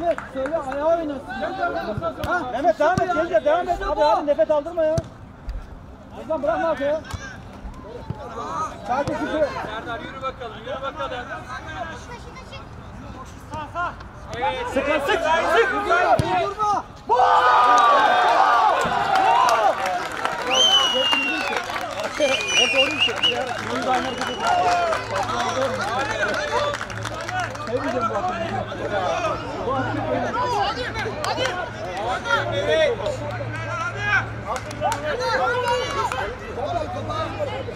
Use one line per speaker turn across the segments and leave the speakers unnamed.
Mehmet, söyle ayağı oynasın. Ha,
Mehmet devam et Gencer devam et. Hadi hadi nefes aldırma ya. Ozan bırakma artık ya. Sadece çıkıyor.
Serdar yürü bakalım. Yürü bakalım. Evet.
Sık sık. Sık.
Durma.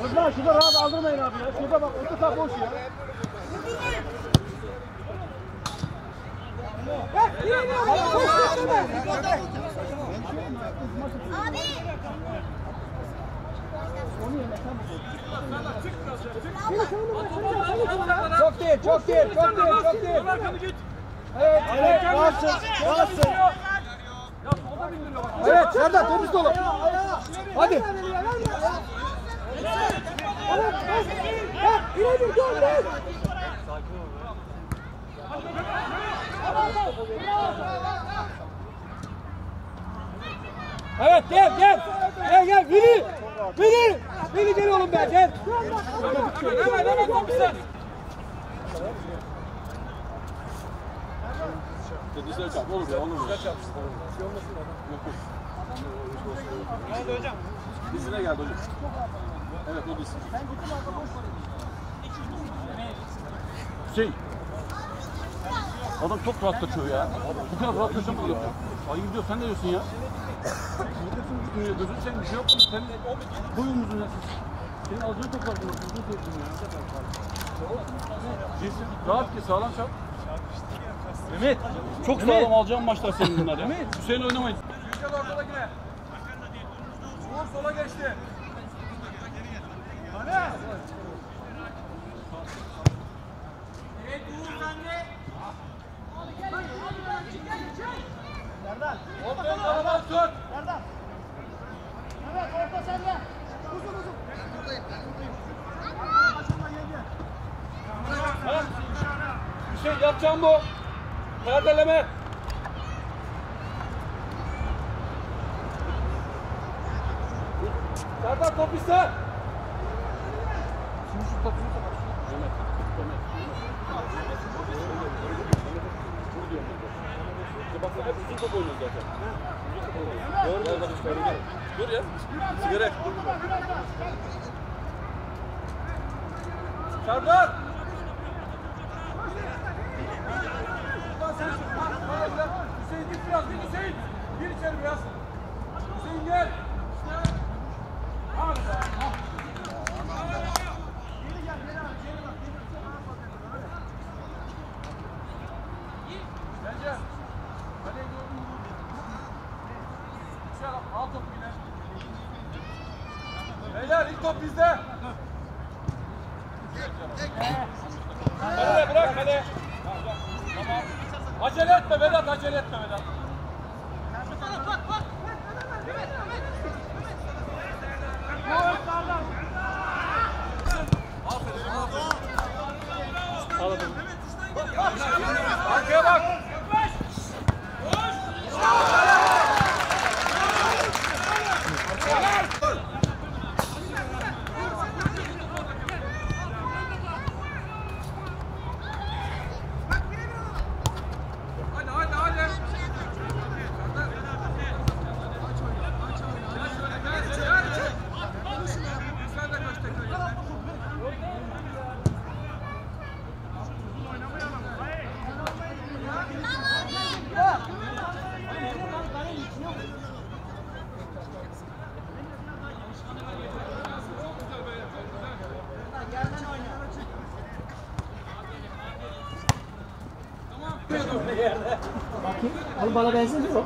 Ozan şurada rahat aldırmayın abi ya. Şurada bak orta saha boş ya. Çok değil, çok değil, çok değil, çok değil. Evet, evet, rahatsın, rahatsın. Evet, Serdar temiz dolu. Hadi. Evet, gel, gel. Gel, gel, Vili. Vili. Vili gel oğlum be, gel. Hemen, hemen komiser. Dışarı çarp, olur ya, olur ya. Dışarı Geldi hocam. Dizine geldi hocam. Evet, o diz. Hüseyin. Adam çok rahat kaçıyor ya. Bu kadar rahat kaçamıyor ya. Ayı gidiyor, sen ne diyorsun ya? Bir şey yok mu? Sen boyumuzun ya. Senin toplar bunlar, gözünü seveyim ya. Cinsin, rahat ki, sağlam çal. Mehmet, çok sağlam alacağım maçlar senin bunlar ya. Hüseyin oynamayın. Yüksel ortadakine. Uğur sola geçti.
Evet Uğur sende.
Ortaya kalabalık tut. Ha? Bir şey yapacağım bu. Perdeleme. Serdar top iste. Şimdi şu topu Mehmet, Mehmet, Vur diyorum ben. İşte bak hep uzun top oynuyor zaten. Uzun top oynuyor. Doğru mu? Dur ya. Sigara. Serdar! Hüseyin git biraz. Hüseyin. Gir içeri biraz. Hüseyin gel.
Bunu bana benzemiyor.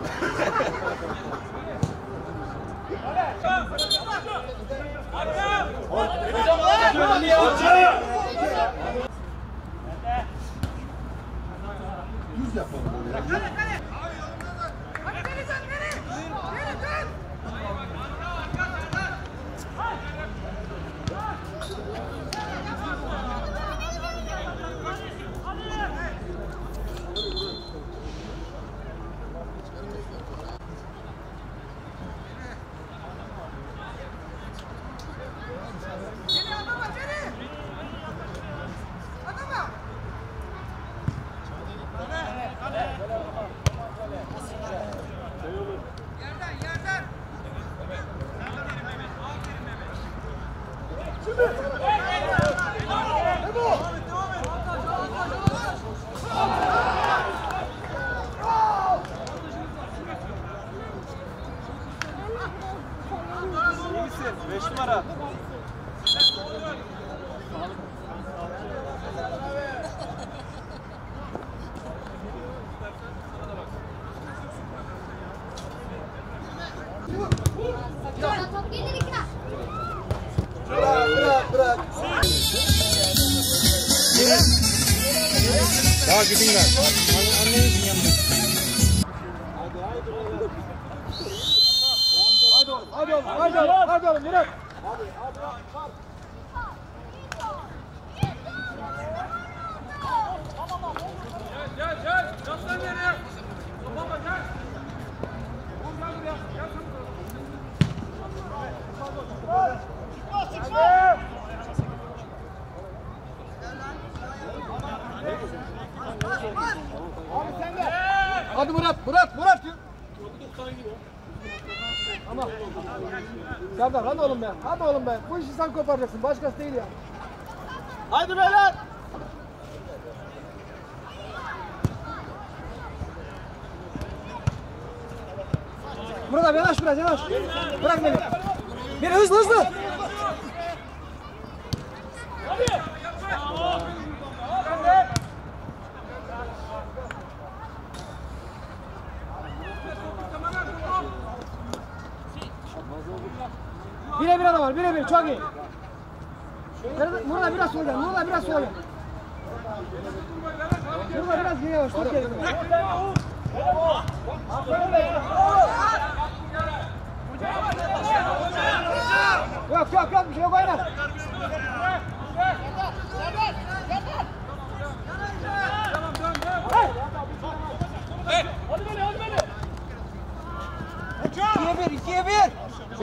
Top
oğlum be. Bu işi sen koparacaksın. Başkası değil ya. Hadi beyler. Murat abi yanaş biraz yanaş. Bırak beni. Bir hızlı hızlı. Bire bir adam var. Bire bir. Çok iyi. Abi biraz sola gel. Murat abi biraz sola gel. Murat abi biraz geriye yavaş. Çok geri. Yok yok yok bir şey yok oynar. İkiye bir, ikiye bir.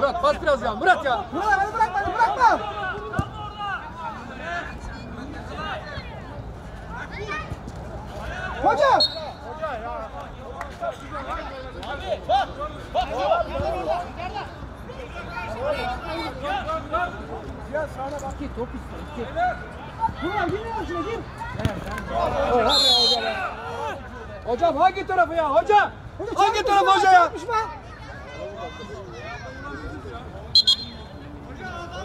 Murat bas biraz ya, Murat ya. Murat beni bırak beni bırakma. Hoca. Ya sağına bak ki top istiyor. Murat gir lan şuna gir. Hoca. Hocam hangi tarafı ya hoca? Hangi tarafı hoca ya?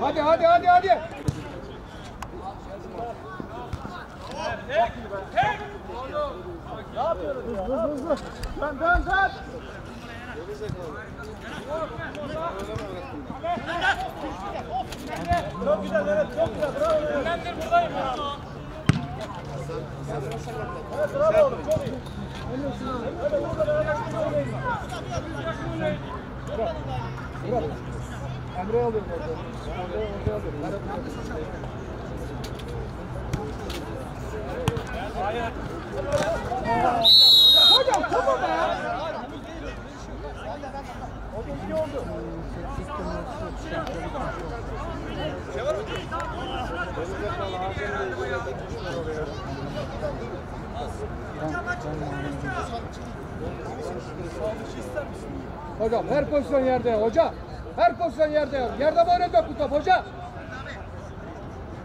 Hadi hadi hadi hadi. Hızlı hızlı. Dön dön dön. Çok güzel evet çok güzel bravo.
Dinlendir buradayım.
Evet bravo oğlum çok iyi. Hadi burada beraber oynayın. Murat. Murat. Emre'yi alıyorum orada. Emre'yi orada alıyorum. Berat Hocam tamam be. Hocam iyi oldu. Hocam her pozisyon yerde hoca. Her pozisyon yerde. Yerde mi oynayacak bu top hoca?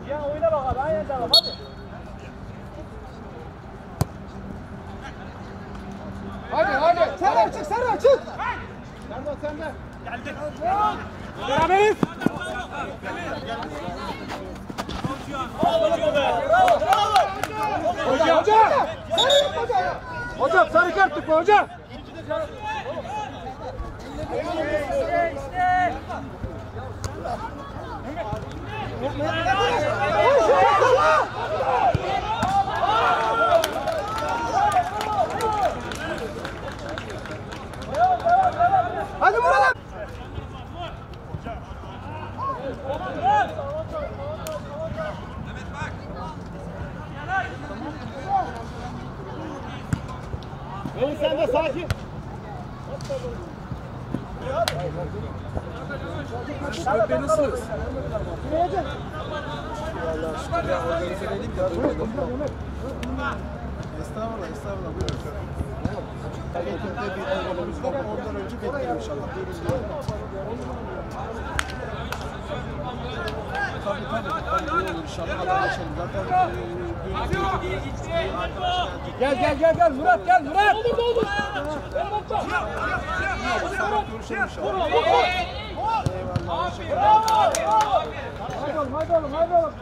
Ya oyna bakalım. Aynen tamam hadi.
Hadi hadi. Sen açık sen açık. Sen de sen de.
Beraberiz.
Hoca hoca. Sarı yok hoca. Hocam sarı kart tıkla hoca. Hadi vuralım.
Beni sen de sakin.
Estağfurullah, estağfurullah. Buyurun. Yakında bir oyunumuz var. Ondan önce beklerim inşallah. Buyurun. Tabii tabii. Olur inşallah. Haberleşelim. Zaten e,
Gel gel gel gel Murat gel Murat. Olur olur.
görüşelim inşallah. Eyvallah. Teşekkür ederim.
Haydi oğlum haydi oğlum haydi oğlum.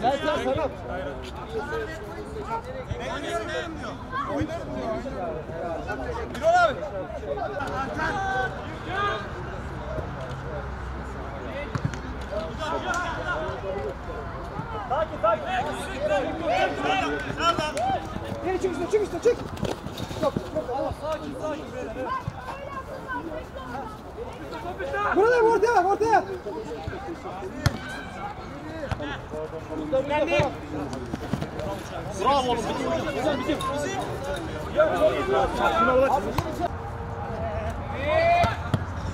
Gel sen Serhat.
Sakin sakin.
Geri çık üstüne çık üstüne çık. Yok yok Allah. Burada ortaya ortaya.
Bravo oğlum. Bizim bizim. bizim.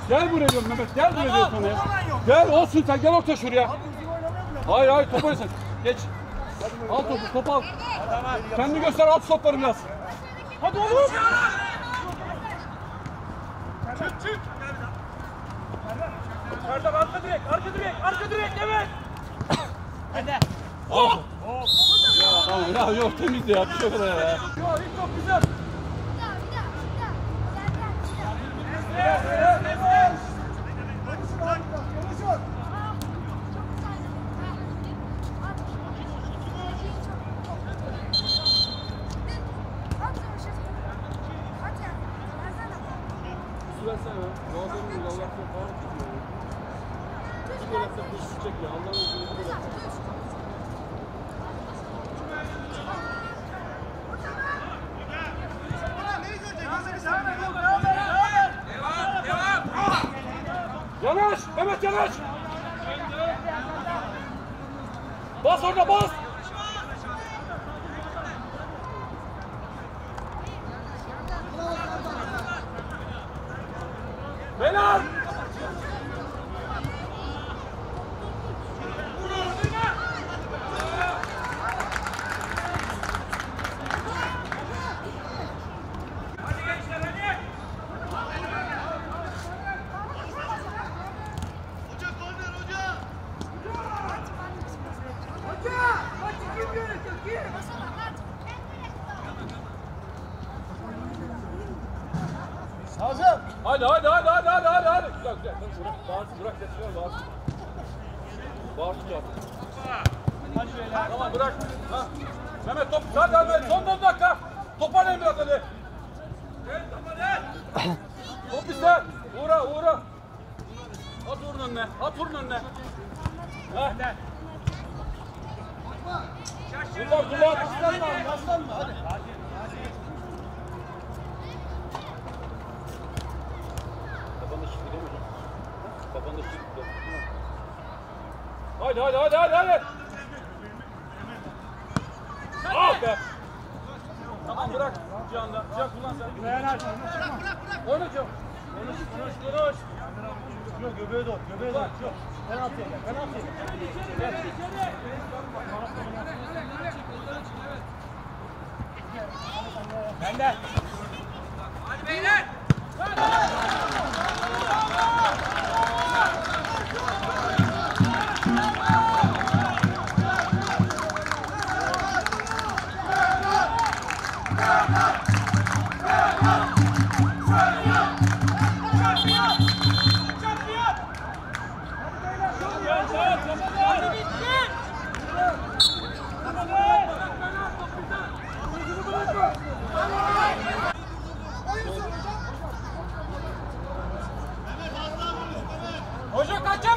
Gel buraya diyorum Mehmet. Gel buraya diyorum sana ya. Olsun sen gel orta şuraya. Hayır hayır topu oynasın. Geç. Al topu topu al. Kendini göster at topları biraz. Hadi oğlum.
Erdem arka direk, arka direk, arka direk evet.
Al. Tamam ya yok temizdi ya. Bir şey kadar ya.
Yo, ilk çok güzel.
Su versene ya. Galatasaray'ın Allah'tan ağır tutuyor. Bir gol atsak da düşecek ya. Allah'ın izniyle bir gol atsak. Yanaş! Mehmet yanaş! Bas orada bas! Beyler! Hadi hadi hadi hadi hadi hadi hadi. Güzel güzel. Tamam, Bırak bağırsın bırak geçiyor bağırsın. Bağırsın ya. Hadi beyler. Tamam bırak. Ha. Mehmet top. Hadi hadi son 10 dakika. Biraz hadi. Gel tamam hadi. Top bizde. Uğra uğra. At Uğur'un önüne. At Uğur'un önüne. Ha. Kullan kullan.
Aslanma, aslanma hadi.
Kafanda şimdi değil mi hocam? Kafanda şimdi. Haydi haydi haydi haydi haydi. Be. Tamam bırak Cihan'da. Cihan kullan sen.
Dayan Ercan.
Oyna Cihan. Konuş konuş konuş.
Yok göbeğe doğru, göbeğe doğru. Yok. Penaltıya gel, penaltıya gel. Benden.
Hadi beyler.
Hoca kaça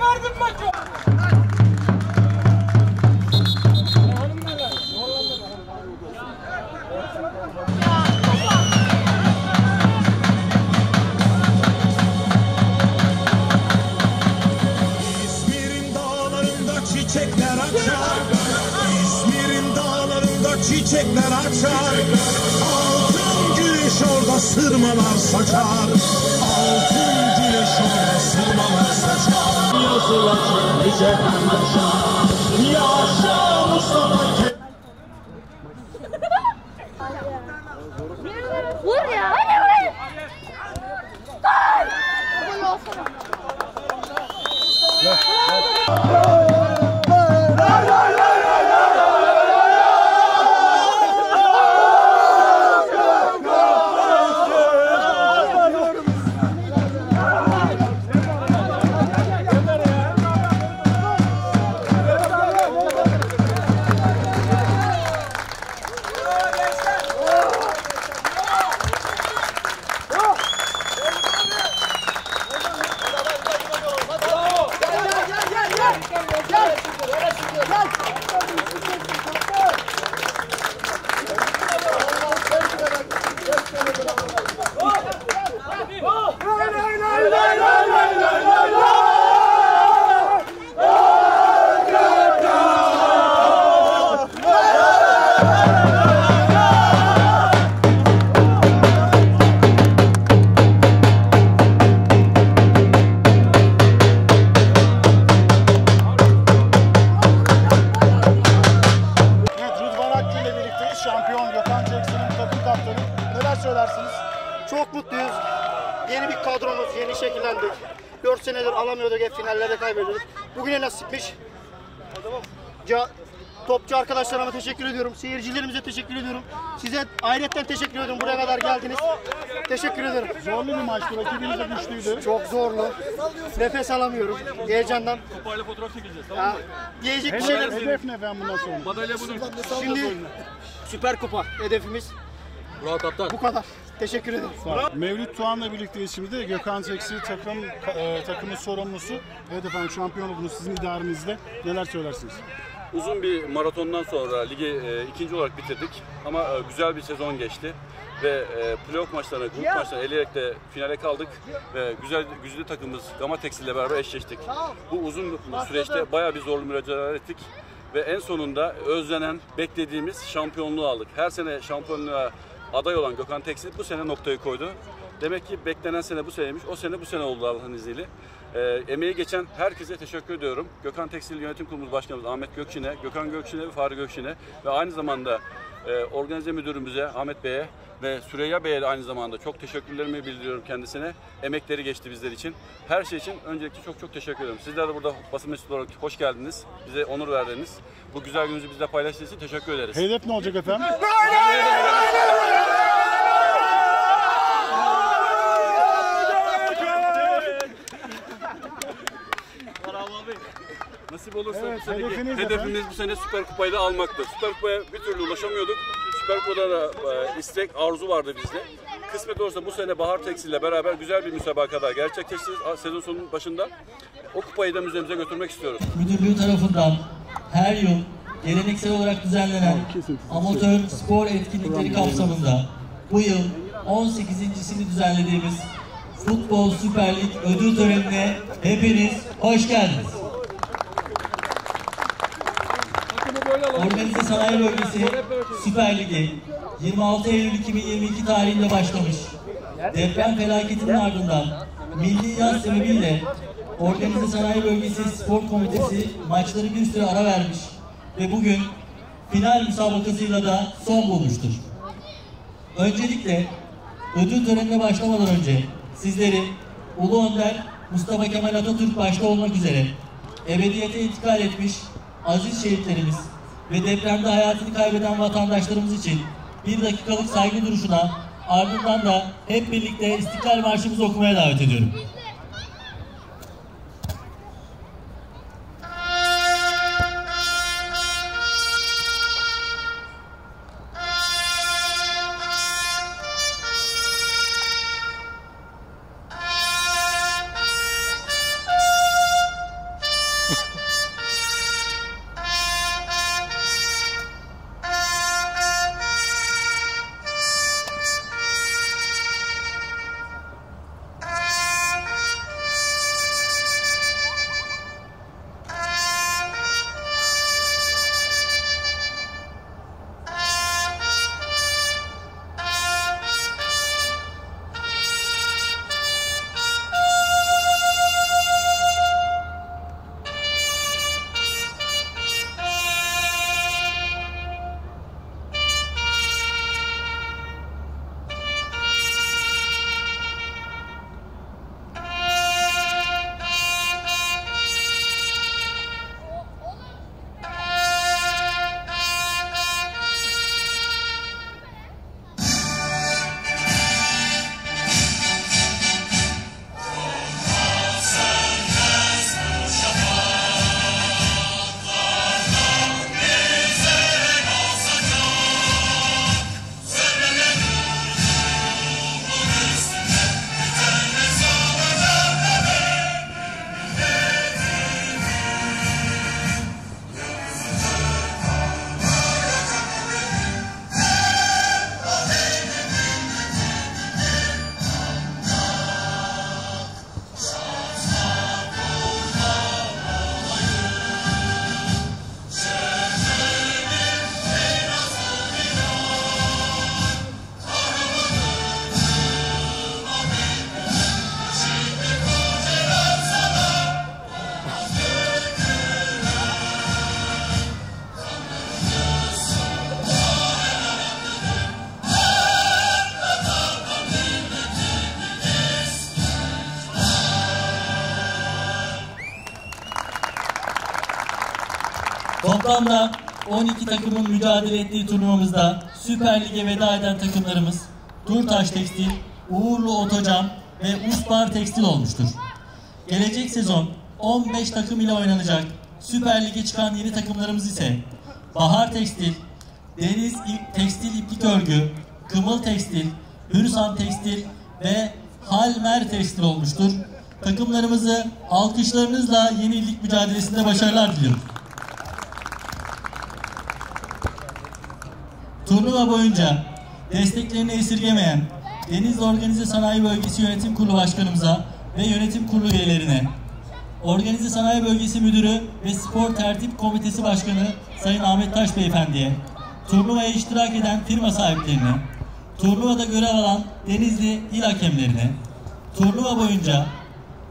dağlarında çiçekler açar. İzmir'in dağlarında çiçekler açar. Altın güneş orada sırmalar saçar. Altın sırmalar saçar Yazıl açar nice açar Yaşa Mustafa
Seyircilerimize teşekkür ediyorum. Size ayrıca teşekkür ediyorum. Buraya kadar geldiniz. Teşekkür ederim.
Zorlu bir maçtı. Rakibiniz de güçlüydü.
Çok zorlu. Nefes alamıyorum. Heyecandan.
Kupayla fotoğraf çekileceğiz tamam mı?
diyecek bir şeyler.
hedef ne efendim bundan sonra?
Madalya bunun.
Şimdi Süper Kupa hedefimiz
Bravo kaptan.
bu kadar. Teşekkür ederim.
Sağ olun. Mevlüt Tuğan'la birlikteyiz şimdi. Gökhan Çeksi takım e, takımın sorumlusu. Evet efendim şampiyon oldunuz sizin idarenizde. Neler söylersiniz?
Uzun bir maratondan sonra ligi e, ikinci olarak bitirdik. Ama e, güzel bir sezon geçti. Ve e, playoff maçlarına, grup maçlarına eleyerek de finale kaldık. Ve güzel güçlü takımımız Gamatex ile beraber eşleştik. Bu uzun süreçte bayağı bir zorlu mücadele ettik. Ve en sonunda özlenen, beklediğimiz şampiyonluğu aldık. Her sene şampiyonluğa aday olan Gökhan Tekstil bu sene noktayı koydu. Demek ki beklenen sene bu seneymiş. O sene bu sene oldu Allah'ın izniyle. Ee, emeği geçen herkese teşekkür ediyorum. Gökhan Tekstil Yönetim Kurulu Başkanımız Ahmet Gökçin'e, Gökhan Gökçin'e ve Fahri Gökçin'e ve aynı zamanda e, organize müdürümüze Ahmet Bey'e ve Süreyya Bey'e de aynı zamanda çok teşekkürlerimi bildiriyorum kendisine. Emekleri geçti bizler için. Her şey için öncelikle çok çok teşekkür ederim. Sizler de burada basın mensubu olarak hoş geldiniz. Bize onur verdiniz. Bu güzel gününüzü bizle paylaştığınız için teşekkür ederiz.
Hedef ne olacak efendim?
Nasip olursa
Evet,
bu seneki
hedefiniz
hedefimiz bu sene Süper Kupayı da almaktır. Süper Kupaya bir türlü ulaşamıyorduk. Süper Kupa'da da e, istek, arzu vardı bizde. Kısmet olursa bu sene Bahar Tekstil ile beraber güzel bir müsabaka daha gerçekleştiririz. Sezon sonunun başında o kupayı da müzemize götürmek istiyoruz.
Müdürlüğü tarafından her yıl geleneksel olarak düzenlenen amatör spor etkinlikleri kapsamında bu yıl 18.sini düzenlediğimiz Futbol Süper Lig ödül törenine hepiniz hoş geldiniz. Organize Sanayi Bölgesi Süper Ligi 26 Eylül 2022 tarihinde başlamış. Deprem felaketinin ardından milli yaz sebebiyle Organize Sanayi Bölgesi Spor Komitesi maçları bir süre ara vermiş ve bugün final müsabakasıyla da son bulmuştur. Öncelikle ödül törenine başlamadan önce sizleri Ulu Önder Mustafa Kemal Atatürk başta olmak üzere ebediyete intikal etmiş aziz şehitlerimiz ve depremde hayatını kaybeden vatandaşlarımız için bir dakikalık saygı duruşuna ardından da hep birlikte İstiklal Marşımızı okumaya davet ediyorum. Toplamda 12 takımın mücadele ettiği turnuvamızda Süper Lig'e veda eden takımlarımız Turtaş Tekstil, Uğurlu Otocam ve Uspar Tekstil olmuştur. Gelecek sezon 15 takım ile oynanacak Süper Lig'e çıkan yeni takımlarımız ise Bahar Tekstil, Deniz İp- Tekstil İplik Örgü, Kımıl Tekstil, Hürsan Tekstil ve Halmer Tekstil olmuştur. Takımlarımızı alkışlarınızla yeni lig mücadelesinde başarılar diliyorum. Turnuva boyunca desteklerini esirgemeyen Denizli Organize Sanayi Bölgesi Yönetim Kurulu Başkanımıza ve Yönetim Kurulu üyelerine, Organize Sanayi Bölgesi Müdürü ve Spor Tertip Komitesi Başkanı Sayın Ahmet Taş Beyefendi'ye, turnuvaya iştirak eden firma sahiplerine, turnuvada görev alan Denizli il hakemlerine, turnuva boyunca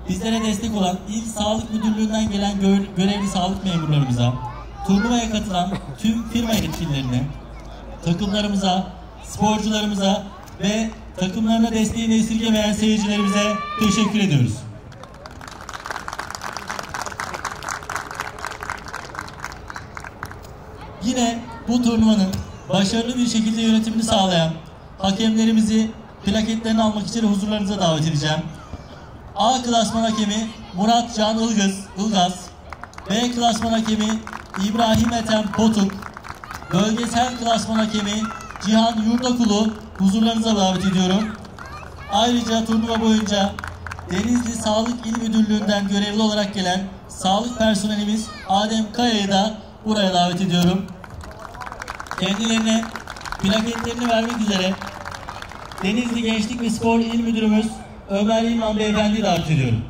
bizlere destek olan İl Sağlık Müdürlüğü'nden gelen gö- görevli sağlık memurlarımıza, turnuvaya katılan tüm firma yetkililerine, takımlarımıza, sporcularımıza ve takımlarına desteğini esirgemeyen seyircilerimize teşekkür ediyoruz. Yine bu turnuvanın başarılı bir şekilde yönetimini sağlayan hakemlerimizi plaketlerini almak için huzurlarınıza davet edeceğim. A klasman hakemi Murat Can Ilgaz, Ilgaz, B klasman hakemi İbrahim Ethem Potuk, Bölgesel klasman hakemi Cihan Yurdakulu huzurlarınıza davet ediyorum. Ayrıca turnuva boyunca Denizli Sağlık İl Müdürlüğü'nden görevli olarak gelen sağlık personelimiz Adem Kaya'yı da buraya davet ediyorum. Kendilerine plaketlerini vermek üzere Denizli Gençlik ve Spor İl Müdürümüz Ömer İlman Beyefendi'yi davet ediyorum.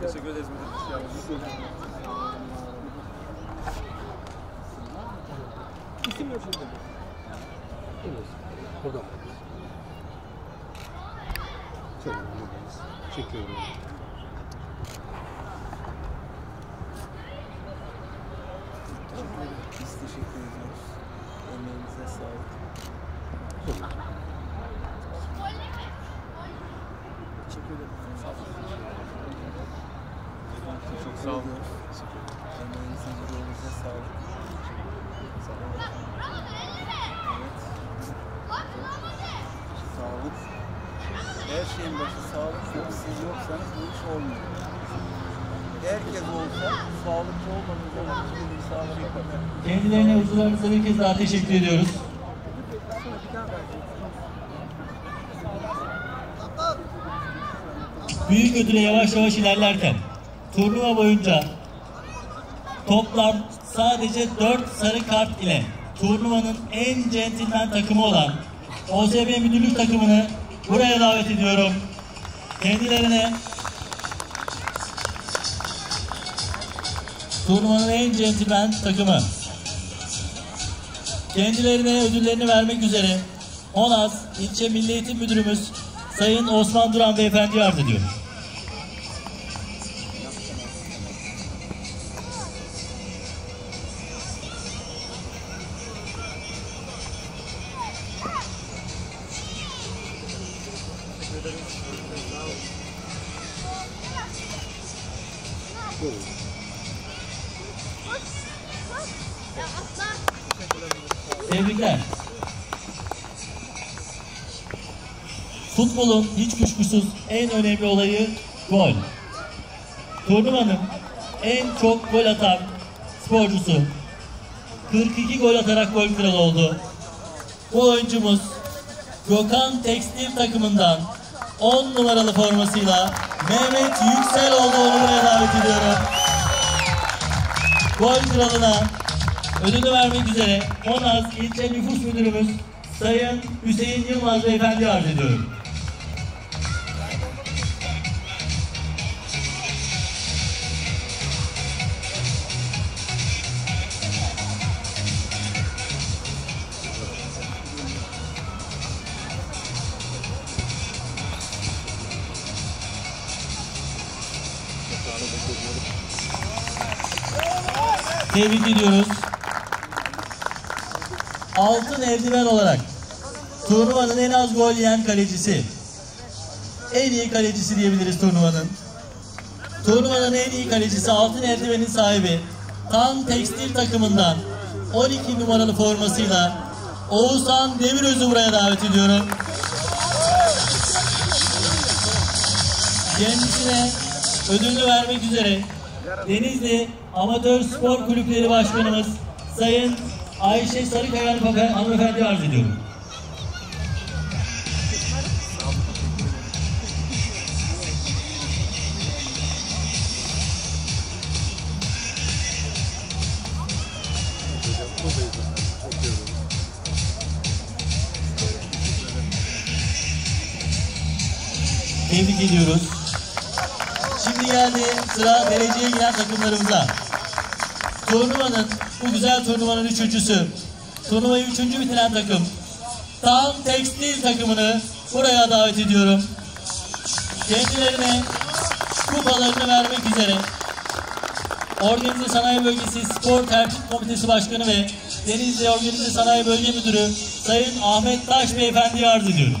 Teşekkür ederiz. Hoş geldiniz. Teşekkür ederiz.
Kim yok şimdi? Burada.
Çekiyorum.
Biz teşekkür ediyoruz. Emeğinize sağlık. Teşekkür ederim. Çok sağ olun. Emeğinize, yüreğinize sağlık. Sağ olun. Evet. Sağlık. Her şeyin başı sağlık. Çünkü siz yoksanız bu iş olmuyor. Herkes olsa sağlıklı olmadığı zaman hiçbir sağlık yapamıyor.
Kendilerine huzurlarınıza bir kez daha teşekkür ediyoruz. Büyük ödüle yavaş yavaş ilerlerken turnuva boyunca toplam sadece 4 sarı kart ile turnuvanın en centilmen takımı olan OSB müdürlük takımını buraya davet ediyorum. Kendilerine turnuvanın en centilmen takımı. Kendilerine ödüllerini vermek üzere Honaz İlçe Milli Eğitim Müdürümüz Sayın Osman Duran Beyefendi arz ediyor. Kuşkusuz en önemli olayı gol. Turnuvanın en çok gol atan sporcusu 42 gol atarak gol kralı oldu. Bu oyuncumuz Gökhan Tekstil takımından 10 numaralı formasıyla Mehmet Yüksel oldu onu buraya davet ediyorum. Gol kralına ödülü vermek üzere Honaz İlçe Nüfus Müdürümüz Sayın Hüseyin Yılmaz Beyefendi arz ediyorum. Tebrik ediyoruz. Altın eldiven olarak turnuvanın en az gol yiyen kalecisi. En iyi kalecisi diyebiliriz turnuvanın. Turnuvanın en iyi kalecisi altın eldivenin sahibi Tan Tekstil takımından 12 numaralı formasıyla Oğuzhan Demiröz'ü buraya davet ediyorum. Kendisine ödülünü vermek üzere Denizli Amatör Spor Kulüpleri Başkanımız Sayın Ayşe Sarıkaya Hanımefendi arz ediyorum. Tebrik ediyoruz. Geldi sıra dereceye giren takımlarımıza. Turnuvanın, bu güzel turnuvanın üçüncüsü. Turnuvayı üçüncü bitiren takım. Tam Tekstil takımını buraya davet ediyorum. Kendilerine kupalarını vermek üzere Organize Sanayi Bölgesi Spor Tertip Komitesi Başkanı ve Denizli Organize Sanayi Bölge Müdürü Sayın Ahmet Taş Beyefendi'yi arz ediyorum.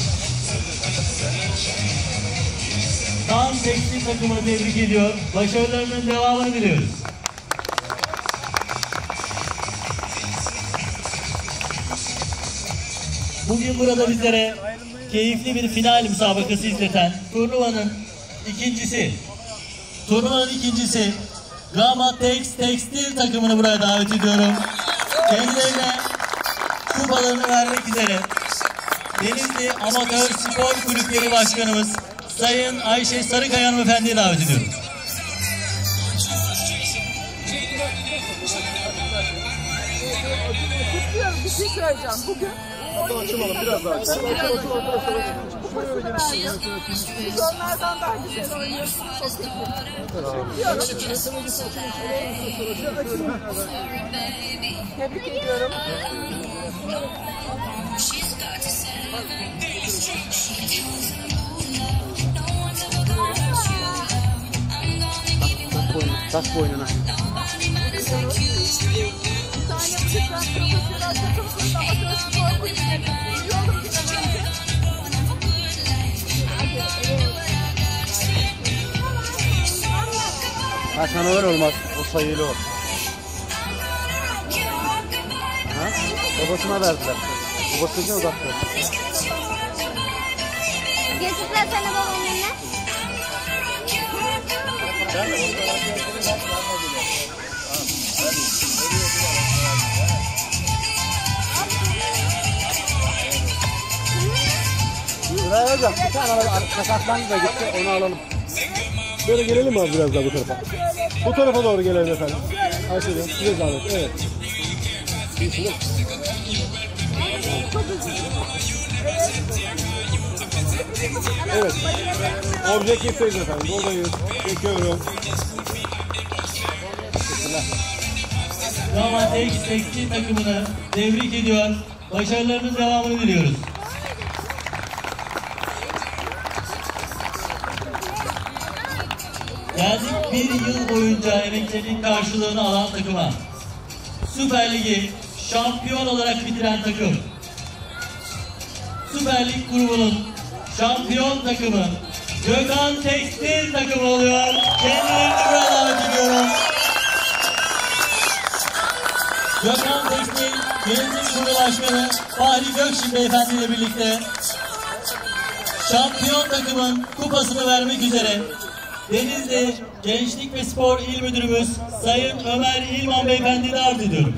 seçtiği takımı tebrik ediyor. Başarılarının devamını diliyoruz. Bugün burada bizlere keyifli bir final müsabakası izleten turnuvanın ikincisi turnuvanın ikincisi Gama Tex Tekstil takımını buraya davet ediyorum. Kendilerine kupalarını vermek üzere Denizli Amatör Spor Kulüpleri Başkanımız Sayın Ayşe Sarıkaya Hanımefendi'yi davet ediyorum.
Bir şey söyleyeceğim. Bugün
Açılmadım biraz daha.
Siz onlardan daha güzel oynuyorsunuz. Teşekkür ediyorum. Tebrik ediyorum. An önce.
Ha sana ver olmaz. O sayılı o. Ha? Babasına verdiler. Babasına uzattı.
Götürsene babamın önüne.
Buraya hocam. Bir tane. Kasaktan da gitti. Onu alalım.
Böyle gelelim mi biraz daha bu tarafa? Bu tarafa doğru gelelim efendim. Ayşe'cim size zahmet. Evet. Evet. Objektifteyiz efendim. Buradayız. Çekiyorum.
Gama Tex Tekstil takımını tebrik ediyor. Başarılarının devamını diliyoruz. Geldik bir yıl boyunca emeklerinin karşılığını alan takıma. Süper Ligi şampiyon olarak bitiren takım. Süper Lig grubunun şampiyon takımı Gökhan Tekstil takımı oluyor. Kendilerini buraya davet ediyorum. Gökhan Tekstil Yönetim Kurulu Başkanı Fahri Gökşin Beyefendi ile birlikte şampiyon takımın kupasını vermek üzere Denizli Gençlik ve Spor İl Müdürümüz Sayın Ömer İlman Beyefendi'yi davet ediyorum.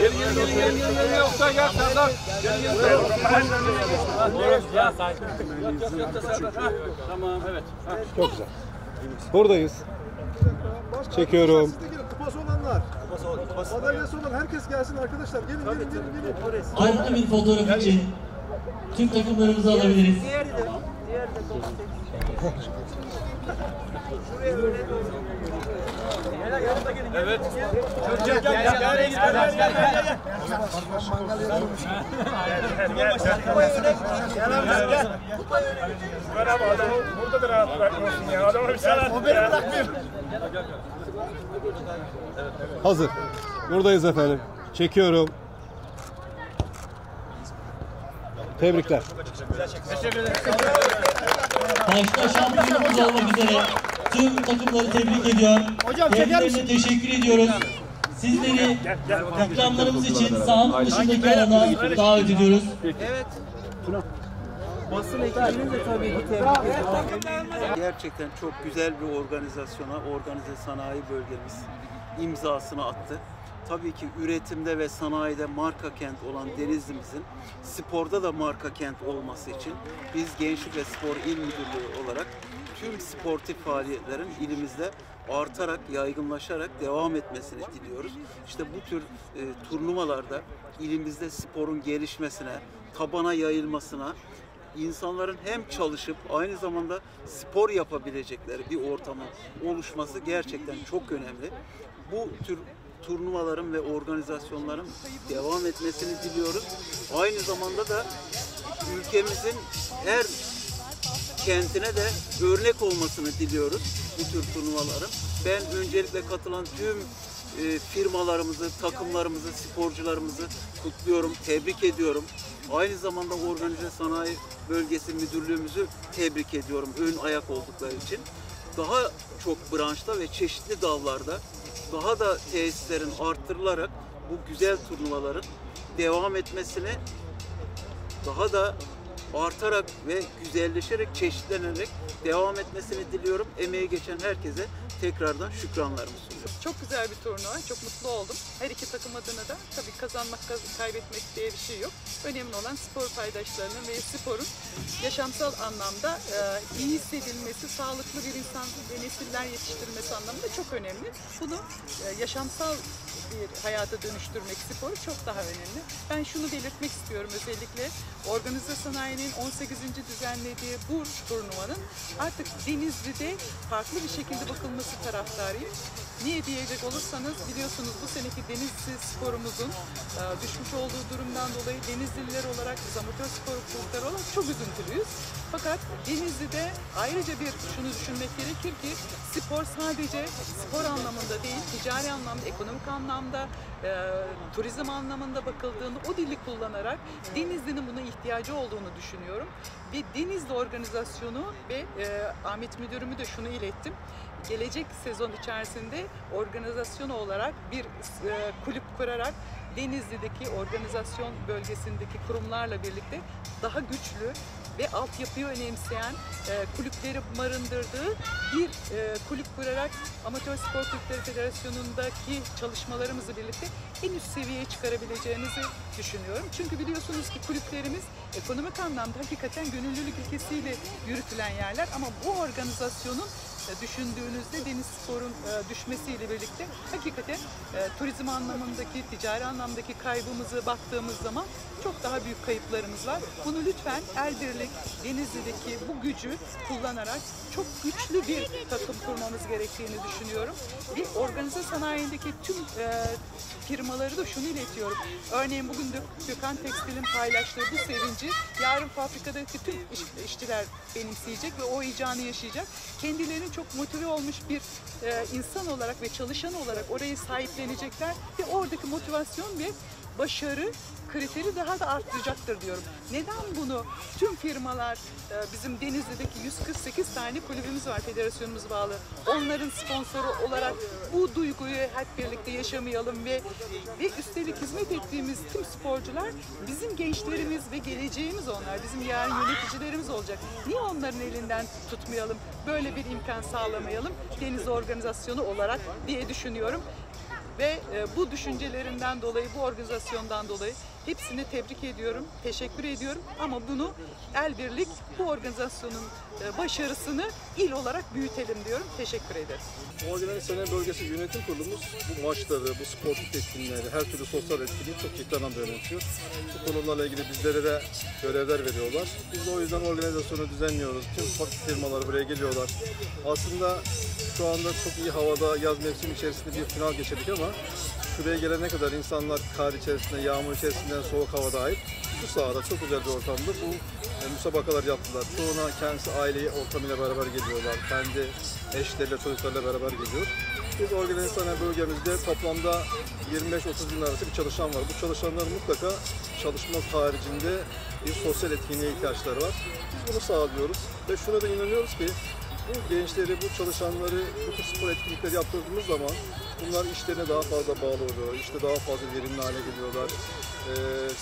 Gelin gelin gelin gelin gelin gelin Oktay gel Serdar. Gelin gelin. Ya sakin. Yat yat yat da Serdar. Tamam evet.
Çok güzel. Buradayız. Çekiyorum.
Kupası olanlar. Madalyası olan herkes gelsin arkadaşlar. Gelin gelin gelin. gelin.
Ayrıca bir fotoğraf için tüm takımlarımızı alabiliriz.
Diğeri de, diğeri de Şuraya öyle doğru.
Evet.
Gel gel gel gel gel gel gel. Ver abi adamı burada da rahat bırakmıyorsun ya. Adama bir şey O beni bırakmıyor.
Hazır. Buradayız efendim. Çekiyorum. Tebrikler.
Başta şampiyonumuz olmak üzere tüm takımları tebrik ediyor.
Hocam, çeker
Kendilerine teşekkür ediyoruz. Sizleri ikramlarımız için sahanın dışındaki alana davet ediyoruz.
Evet. Basın ekibinin de tabii ki tebrik ediyorum. Gerçekten çok güzel bir organizasyona, organize sanayi bölgemiz imzasını attı. Tabii ki üretimde ve sanayide marka kent olan Denizli'mizin sporda da marka kent olması için biz Gençlik ve Spor İl Müdürlüğü olarak tüm sportif faaliyetlerin ilimizde artarak, yaygınlaşarak devam etmesini diliyoruz. İşte bu tür e, turnuvalarda ilimizde sporun gelişmesine, tabana yayılmasına, insanların hem çalışıp aynı zamanda spor yapabilecekleri bir ortamın oluşması gerçekten çok önemli. Bu tür turnuvaların ve organizasyonların devam etmesini diliyoruz. Aynı zamanda da ülkemizin her kentine de örnek olmasını diliyoruz bu tür turnuvaların. Ben öncelikle katılan tüm e, firmalarımızı, takımlarımızı, sporcularımızı kutluyorum, tebrik ediyorum. Aynı zamanda Organize Sanayi Bölgesi Müdürlüğümüzü tebrik ediyorum ön ayak oldukları için. Daha çok branşta ve çeşitli dallarda daha da tesislerin arttırılarak bu güzel turnuvaların devam etmesini daha da artarak ve güzelleşerek, çeşitlenerek devam etmesini diliyorum. Emeği geçen herkese tekrardan şükranlarımı sunuyorum.
Çok güzel bir turnuva. Çok mutlu oldum. Her iki takım adına da tabii kazanmak, kaz- kaybetmek diye bir şey yok. Önemli olan spor paydaşlarının ve sporun yaşamsal anlamda e, iyi hissedilmesi, sağlıklı bir insan ve nesiller yetiştirmesi anlamında çok önemli. Bunu e, yaşamsal bir hayata dönüştürmek sporu çok daha önemli. Ben şunu belirtmek istiyorum özellikle organize sanayinin 18. düzenlediği bu turnuvanın artık Denizli'de farklı bir şekilde bakılması taraftarıyım. Niye diyecek olursanız biliyorsunuz bu seneki Denizli sporumuzun e, düşmüş olduğu durumdan dolayı Denizliler olarak biz amatör spor kulüpleri olarak çok üzüntülüyüz. Fakat Denizli'de ayrıca bir şunu düşünmek gerekir ki spor sadece spor anlamında değil, ticari anlamda, ekonomik anlamda, e, turizm anlamında bakıldığında o dili kullanarak Denizli'nin buna ihtiyacı olduğunu düşünüyorum. Ve Denizli organizasyonu ve e, Ahmet Müdürümü de şunu ilettim. Gelecek sezon içerisinde organizasyon olarak bir e, kulüp kurarak Denizli'deki organizasyon bölgesindeki kurumlarla birlikte daha güçlü ve altyapıyı önemseyen e, kulüpleri barındırdığı bir e, kulüp kurarak Amatör Spor Kulüpleri Federasyonu'ndaki çalışmalarımızı birlikte en üst seviyeye çıkarabileceğimizi düşünüyorum. Çünkü biliyorsunuz ki kulüplerimiz ekonomik anlamda hakikaten gönüllülük ilkesiyle yürütülen yerler ama bu organizasyonun düşündüğünüzde deniz sporun e, düşmesiyle birlikte hakikaten e, turizm anlamındaki, ticari anlamdaki kaybımızı baktığımız zaman çok daha büyük kayıplarımız var. Bunu lütfen Erdirlik, Denizli'deki bu gücü kullanarak çok güçlü bir takım kurmamız gerektiğini düşünüyorum. Ve organize sanayindeki tüm e, firmaları da şunu iletiyorum. Örneğin bugün de Gökhan Tekstil'in paylaştığı bu sevinci yarın fabrikadaki tüm iş- işçiler benimseyecek ve o heyecanı yaşayacak. Kendilerini çok motive olmuş bir e, insan olarak ve çalışan olarak orayı sahiplenecekler ve oradaki motivasyon ve başarı kriteri daha da artacaktır diyorum. Neden bunu tüm firmalar e, bizim Denizli'deki 148 tane kulübümüz var federasyonumuz bağlı. Onların sponsoru olarak bu duyguyu hep birlikte yaşamayalım ve ve üstelik hizmet ettiğimiz tüm sporcular bizim gençlerimiz ve geleceğimiz onlar. Bizim yarın yöneticilerimiz olacak. Niye onların elinden tutmayalım? Böyle bir imkan sağlamayalım. Deniz organizasyonu olarak diye düşünüyorum. Ve e, bu düşüncelerinden dolayı, bu organizasyondan dolayı hepsini tebrik ediyorum, teşekkür ediyorum. Ama bunu el birlik bu organizasyonun e, başarısını il olarak büyütelim diyorum. Teşekkür ederim.
Organizasyon Bölgesi Yönetim Kurulumuz bu maçları, bu sportif etkinlikleri, her türlü sosyal etkinliği çok ciddi anlamda önemsiyor. Bu konularla ilgili bizlere de görevler veriyorlar. Biz de o yüzden organizasyonu düzenliyoruz. Tüm ufak firmalar buraya geliyorlar. Aslında şu anda çok iyi havada yaz mevsimi içerisinde bir final geçirdik ama şuraya gelene kadar insanlar kar içerisinde, yağmur içerisinde, soğuk havada ait bu sahada çok güzel bir ortamda bu e, müsabakalar yaptılar. Çoğuna kendisi aileyi ortamıyla beraber geliyorlar. Kendi eşleriyle, çocuklarıyla beraber geliyor. Biz organizasyon bölgemizde toplamda 25-30 bin arası bir çalışan var. Bu çalışanların mutlaka çalışma haricinde bir sosyal etkinliğe ihtiyaçları var. Biz bunu sağlıyoruz ve şuna da inanıyoruz ki bu gençleri, bu çalışanları bu tür spor etkinlikleri yaptırdığımız zaman bunlar işlerine daha fazla bağlı oluyor. İşte daha fazla verimli hale geliyorlar. Ee,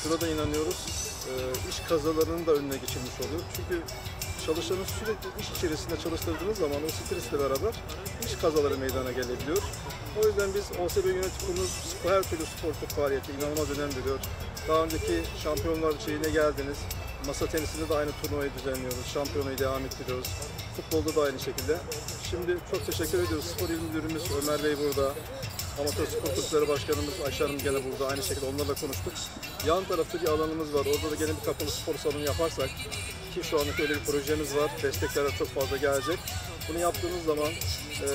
şuna da inanıyoruz. Ee, iş kazalarının da önüne geçilmiş oluyor. Çünkü çalışanı sürekli iş içerisinde çalıştırdığınız zaman o stresle beraber iş kazaları meydana gelebiliyor. O yüzden biz OSB yönetim kurulumuz her türlü sportif faaliyete inanılmaz önem veriyor. Daha önceki şampiyonlar şeyine geldiniz. Masa tenisinde de aynı turnuvayı düzenliyoruz. Şampiyonayı devam ettiriyoruz. Futbolda da aynı şekilde. Şimdi çok teşekkür ediyoruz. Spor İl Müdürümüz Ömer Bey burada. Amatör Spor Kulüpleri Başkanımız Ayşe Hanım gene burada. Aynı şekilde onlarla konuştuk. Yan tarafta bir alanımız var. Orada da gene bir kapalı spor salonu yaparsak ki şu anlık öyle bir projemiz var. Destekler de çok fazla gelecek. Bunu yaptığımız zaman e,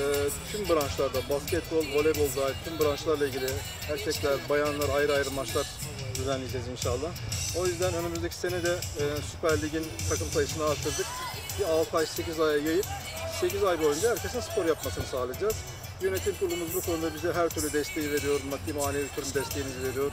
tüm branşlarda, basketbol, voleybol dahil tüm branşlarla ilgili erkekler, bayanlar ayrı ayrı maçlar düzenleyeceğiz inşallah. O yüzden önümüzdeki sene de e, Süper Lig'in takım sayısını arttırdık. Bir 6 ay 8 aya yayıp 8 ay boyunca herkesin spor yapmasını sağlayacağız. Yönetim kurulumuz bu konuda bize her türlü desteği veriyor, maddi manevi tüm desteğimizi veriyor.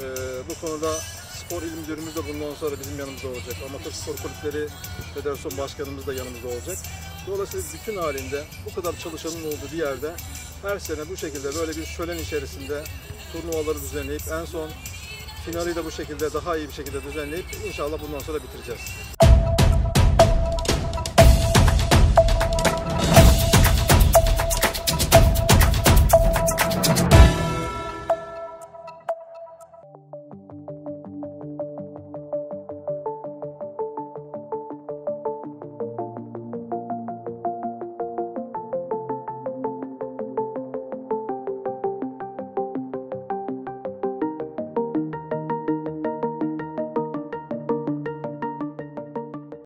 E, bu konuda spor il müdürümüz de bundan sonra bizim yanımızda olacak. Amatör spor kulüpleri federasyon başkanımız da yanımızda olacak. Dolayısıyla bütün halinde bu kadar çalışanın olduğu bir yerde her sene bu şekilde böyle bir şölen içerisinde turnuvaları düzenleyip en son Finali de bu şekilde daha iyi bir şekilde düzenleyip inşallah bundan sonra bitireceğiz.